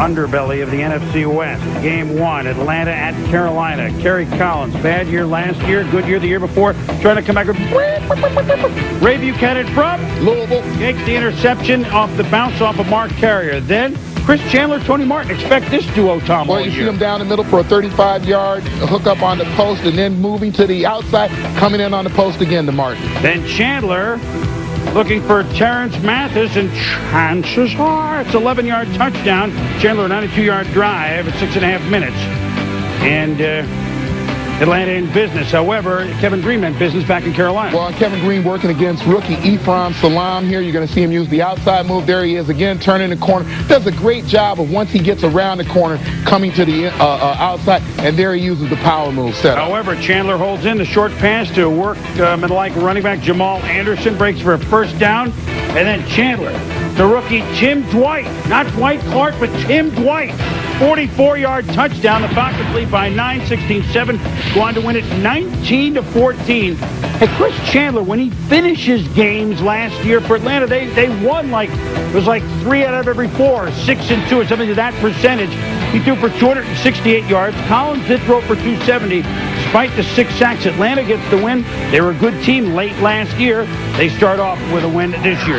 underbelly of the NFC West. Game one, Atlanta at Carolina. Kerry Collins, bad year last year, good year the year before, trying to come back. Ray Buchanan from Louisville. takes the interception off the bounce off of Mark Carrier. Then Chris Chandler, Tony Martin. Expect this duo, Tom. Well, you see year. him down the middle for a 35-yard hookup on the post, and then moving to the outside, coming in on the post again to Martin. Then Chandler looking for Terance Mathis, and chances are it's 11-yard touchdown. Chandler, 92-yard drive at six and a half minutes. And uh, Atlanta in business. However, Kevin Greene in business back in Carolina. Well, Kevin Greene working against rookie Ephraim Salaam here. You're going to see him use the outside move. There he is again, turning the corner. Does a great job of once he gets around the corner, coming to the uh, uh, outside, and there he uses the power move setup. However, Chandler holds in the short pass to work um, like running back Jamal Anderson breaks for a first down, and then Chandler, the rookie Tim Dwight, not Dwight Clark, but Tim Dwight, 44-yard touchdown. The Falcons lead by 9, 16-7, go on to win it 19 to 14. Hey, Chris Chandler, when he finishes games last year for Atlanta, they they won like it was like three out of every four, six and two, or something to that percentage. He threw for 268 yards. Collins did throw for 270. Despite the six sacks, Atlanta gets the win. They were a good team late last year. They start off with a win this year.